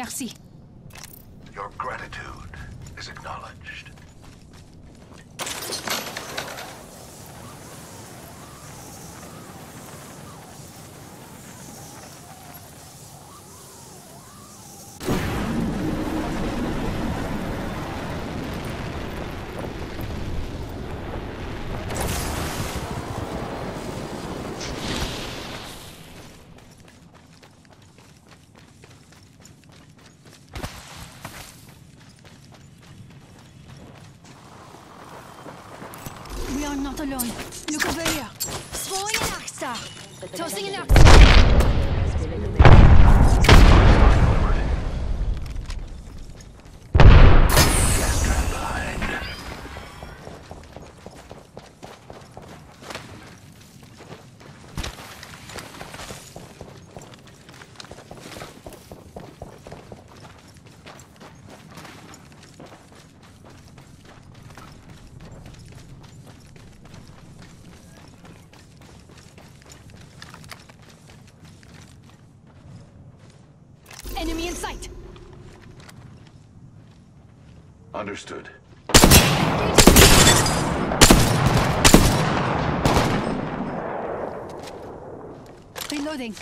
Merci. Not alone. Look over here. Throwing an arc star. Tossing an arc star. In sight. Understood. Reloading.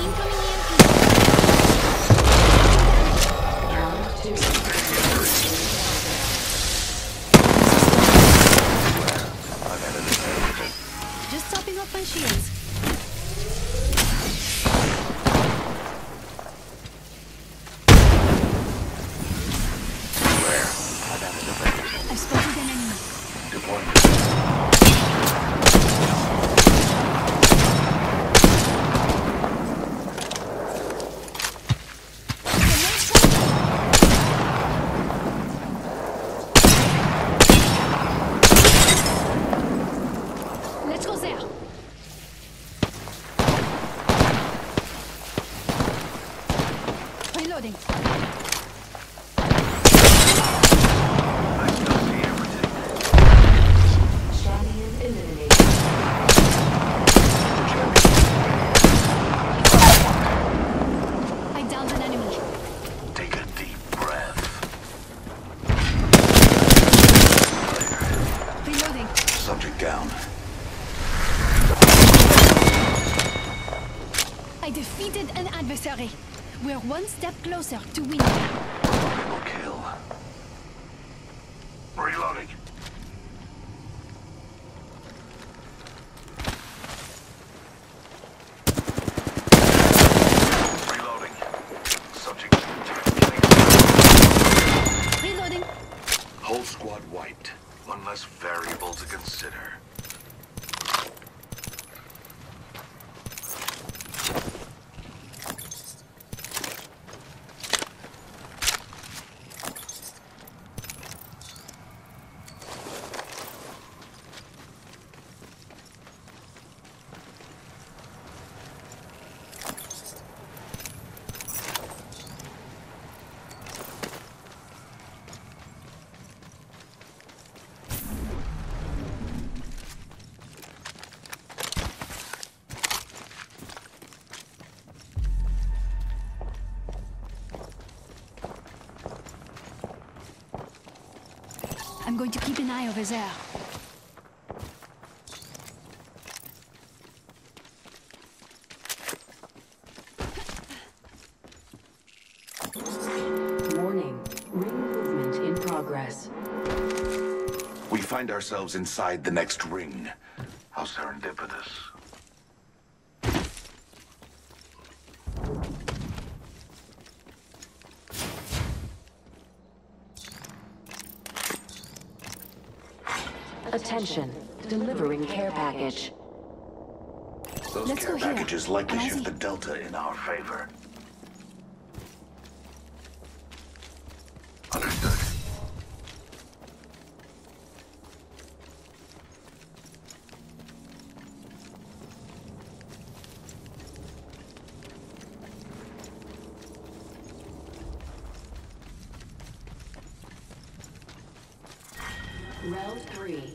Incoming I'm going to keep an eye over there. Warning. Ring movement in progress. We find ourselves inside the next ring. How serendipitous. Attention. Delivering care package. Those Let's care go here. packages likely shift the Delta in our favor. Understood. Round three.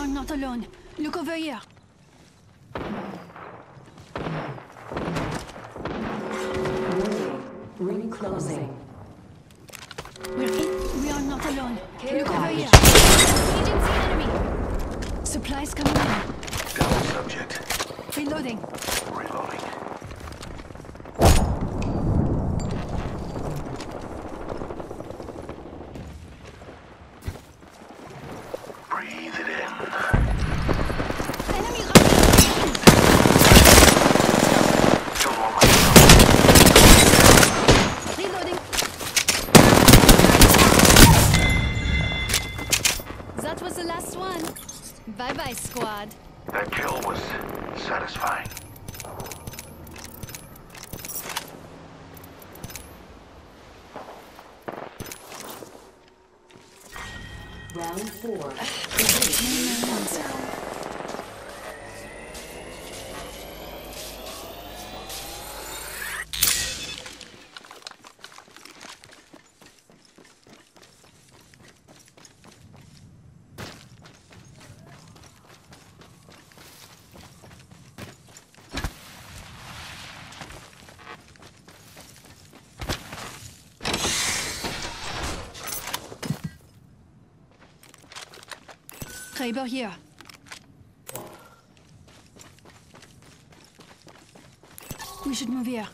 Are not alone. Look over here. Ring closing. We're in. We are not alone. Care Look over here. Agency enemy. Supplies coming in. Down subject. Reloading. Reloading. Kraber here. We should move here.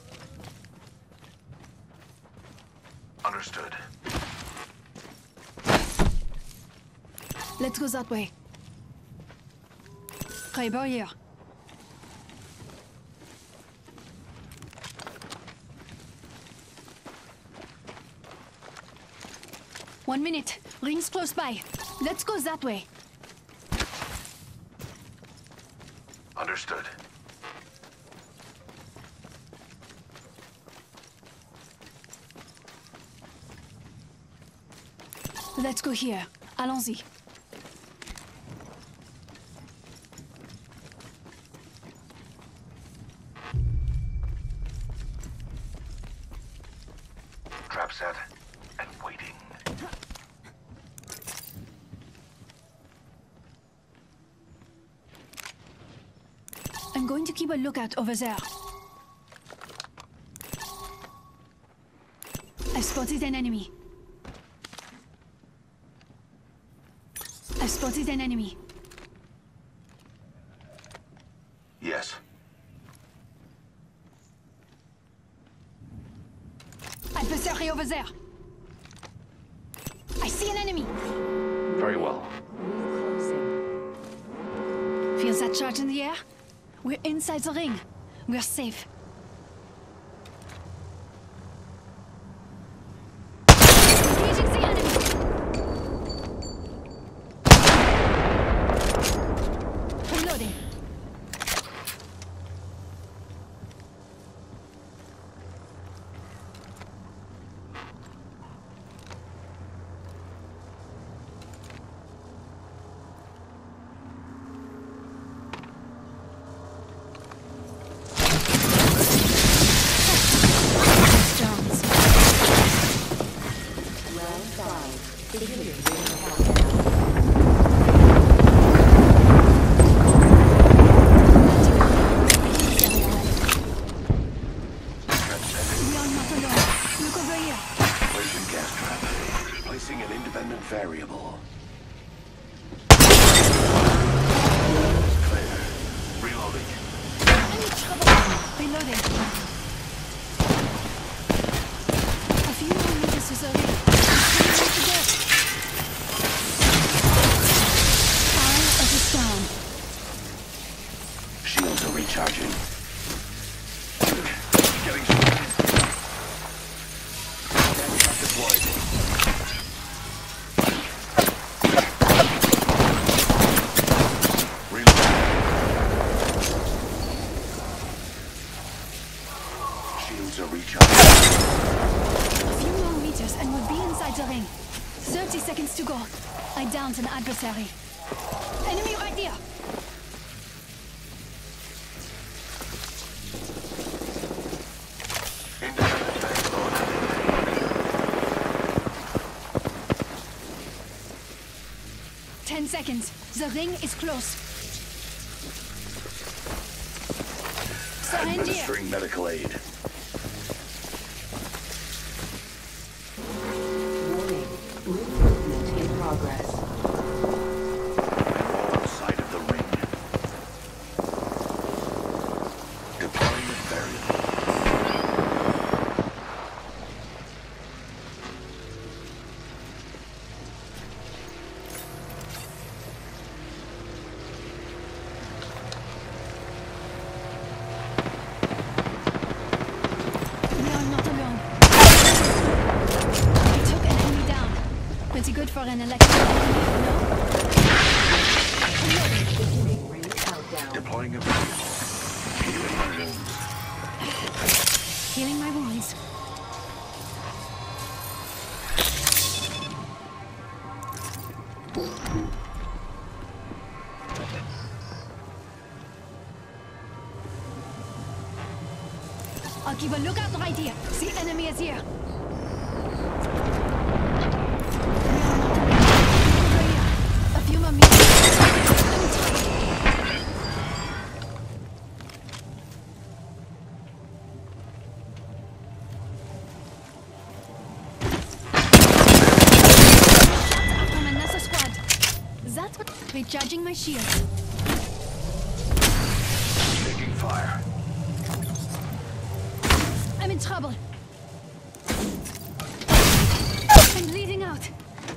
Understood. Let's go that way. Kraber here. One minute. Rings close by. Let's go that way. Understood. Let's go here. Allons-y. Trap set and waiting. I'm going to keep a lookout over there. I spotted an enemy. I spotted an enemy. Yes. Adversary over there. I see an enemy. Very well. Feels that charge in the air? We're inside the ring. We're safe. Engaging the enemy. Reloading. Jones. Round five. Beginning ring countdown. We are not alone. Look over gas trap. Placing an independent variable. Clear. Reloading. Any trouble? Reloading. Shields are recharging. A few more meters and we'll be inside the ring. 30 seconds to go. I downed an adversary. 10 seconds. The ring is close. Administering medical aid. Keep a lookout right here. The enemy is here. Recharging my shield.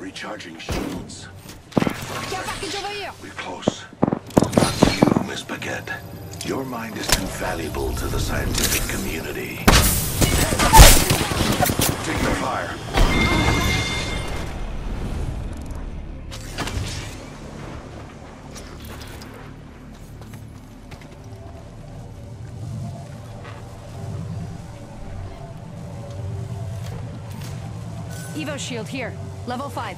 Recharging shields. Care package over here. We're close. Not you, Miss Paquette. Your mind is too valuable to the scientific community. Take Taking fire. Evo shield here. Level 5.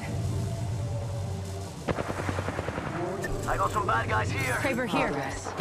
I got some bad guys here. Kraber here. Progress.